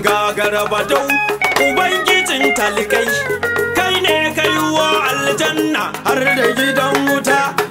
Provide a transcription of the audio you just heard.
gagaraba ɗau ubangijin talikai kai ne kaiwa aljanna har da gidan wuta.